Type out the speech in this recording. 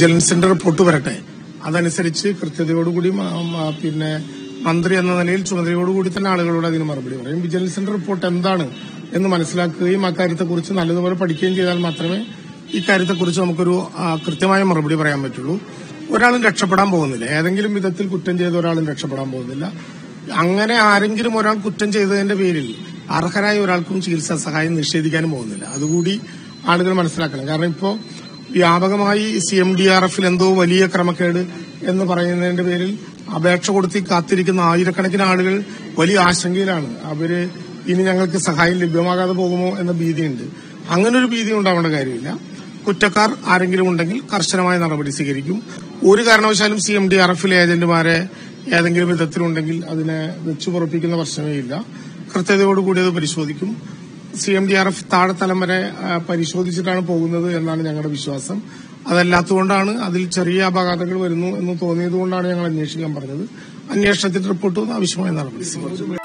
വിജിലൻസിന്റെ report വരട്ടെ. അതനുസരിച്ച് കൃത്യതയോടുകൂടി പിന്നെ മന്ത്രി എന്ന നിലയിൽ ചുമതലയോടുകൂടി തന്നെ ആളുകളോട് അതിന് മറുപടി പറയും. വിജിലൻസ് സെന്റർ റിപ്പോർട്ട് എന്താണ് എന്ന് മനസ്സിലാക്കുകയും അക്കാര്യത്തെക്കുറിച്ച് നല്ലതുപോലെ പഠിക്കുകയും ചെയ്താൽ മാത്രമേ ഇക്കാര്യത്തെക്കുറിച്ച് നമുക്കൊരു കൃത്യമായ മറുപടി പറയാൻ പറ്റുള്ളൂ. ഒരാളും രക്ഷപ്പെടാൻ പോകുന്നില്ല. ഏതെങ്കിലും വിധത്തിൽ കുറ്റം ചെയ്ത ഒരാളും രക്ഷപ്പെടാൻ പോകുന്നില്ല. അങ്ങനെ ആരെങ്കിലും ഒരാൾ കുറ്റം ചെയ്തതിന്റെ പേരിൽ അർഹരായ ഒരാൾക്കും ചികിത്സാ സഹായം നിഷേധിക്കാനും പോകുന്നില്ല. അതുകൂടി ആളുകൾ മനസ്സിലാക്കണം. കാരണം ഇപ്പോ വ്യാപകമായി സി എം ഡി ആർ എഫിൽ എന്തോ വലിയ ക്രമക്കേട് എന്ന് പറയുന്നതിന്റെ പേരിൽ അപേക്ഷ കൊടുത്തി കാത്തിരിക്കുന്ന ആയിരക്കണക്കിന് ആളുകൾ വലിയ ആശങ്കയിലാണ്. അവർ ഇനി ഞങ്ങൾക്ക് സഹായം ലഭ്യമാകാതെ പോകുമോ എന്ന ഭീതിയുണ്ട്. അങ്ങനെ ഒരു ഭീതി ഉണ്ടാവേണ്ട കാര്യമില്ല. കുറ്റക്കാർ ആരെങ്കിലും ഉണ്ടെങ്കിൽ കർശനമായ നടപടി സ്വീകരിക്കും. ഒരു കാരണവശാലും സി എം ഡി ആർ എഫിലെ ഏജന്റുമാരെ ഏതെങ്കിലും വിധത്തിലുണ്ടെങ്കിൽ അതിനെ വെച്ചു പുറപ്പിക്കുന്ന പ്രശ്നമേ ഇല്ല. കൃത്യതയോടുകൂടി അത് പരിശോധിക്കും. C M D R F താഴെത്തലം വരെ പരിശോധിച്ചിട്ടാണ് പോകുന്നത് എന്നാണ് ഞങ്ങളുടെ വിശ്വാസം. അതല്ലാത്തതുകൊണ്ടാണ് അതിൽ ചെറിയ അപകടങ്ങൾ വരുന്നു എന്ന് തോന്നിയതുകൊണ്ടാണ് ഞങ്ങൾ അന്വേഷിക്കാൻ പറഞ്ഞത്. അന്വേഷണത്തിന്റെ റിപ്പോർട്ട് ആവശ്യമായ നടപടി